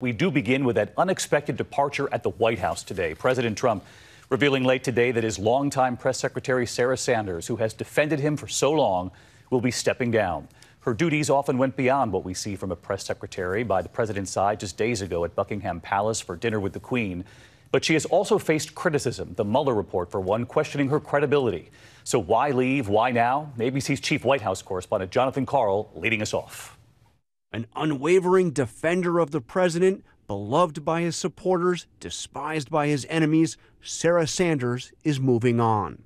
We do begin with that unexpected departure at the White House today. President Trump revealing late today that his longtime press secretary, Sarah Sanders, who has defended him for so long, will be stepping down. Her duties often went beyond what we see from a press secretary by the president's side just days ago at Buckingham Palace for dinner with the Queen. But she has also faced criticism, the Mueller report for one, questioning her credibility. So why leave? Why now? ABC's chief White House correspondent Jonathan Karl leading us off. An unwavering defender of the president, beloved by his supporters, despised by his enemies, Sarah Sanders is moving on.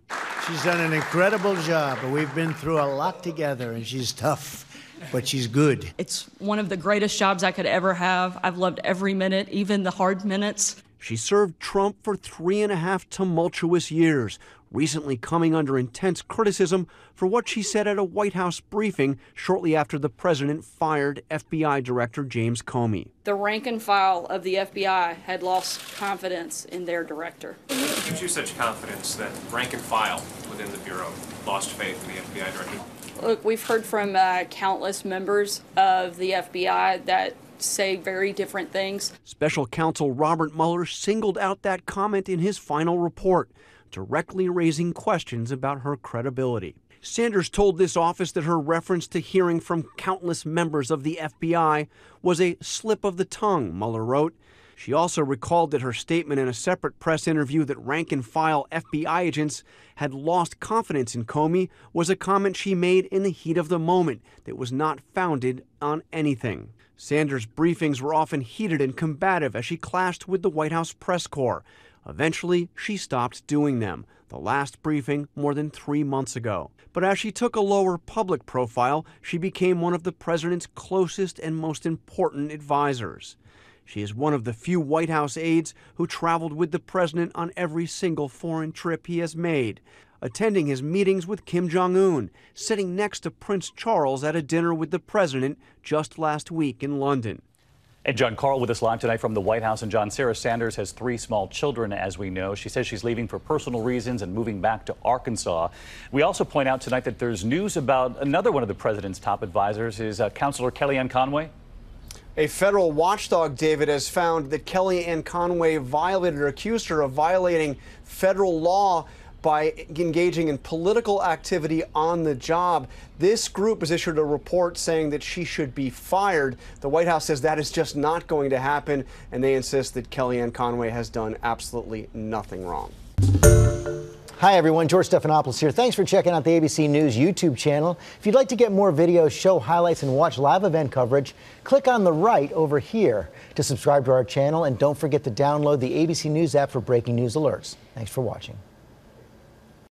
She's done an incredible job. We've been through a lot together, and she's tough, but she's good. It's one of the greatest jobs I could ever have. I've loved every minute, even the hard minutes. She served Trump for three and a half tumultuous years, recently coming under intense criticism for what she said at a White House briefing shortly after the president fired FBI Director James Comey. The rank and file of the FBI had lost confidence in their director. What gives you such confidence that rank and file within the Bureau lost faith in the FBI director? Look, we've heard from uh, countless members of the FBI that say very different things. Special counsel Robert Mueller singled out that comment in his final report directly raising questions about her credibility. Sanders told this office that her reference to hearing from countless members of the FBI was a slip of the tongue, Mueller wrote. She also recalled that her statement in a separate press interview that rank and file FBI agents had lost confidence in Comey was a comment she made in the heat of the moment that was not founded on anything. Sanders' briefings were often heated and combative as she clashed with the White House press corps, Eventually, she stopped doing them, the last briefing more than three months ago. But as she took a lower public profile, she became one of the president's closest and most important advisors. She is one of the few White House aides who traveled with the president on every single foreign trip he has made, attending his meetings with Kim Jong un, sitting next to Prince Charles at a dinner with the president just last week in London. And John Karl with us live tonight from the White House. And John, Sarah Sanders has three small children, as we know. She says she's leaving for personal reasons and moving back to Arkansas. We also point out tonight that there's news about another one of the president's top advisors, is uh, Counselor Kellyanne Conway. A federal watchdog, David, has found that Kellyanne Conway violated or accused her of violating federal law by engaging in political activity on the job. This group has issued a report saying that she should be fired. The White House says that is just not going to happen, and they insist that Kellyanne Conway has done absolutely nothing wrong. Hi, everyone. George Stephanopoulos here. Thanks for checking out the ABC News YouTube channel. If you'd like to get more videos, show highlights, and watch live event coverage, click on the right over here to subscribe to our channel. And don't forget to download the ABC News app for breaking news alerts. Thanks for watching.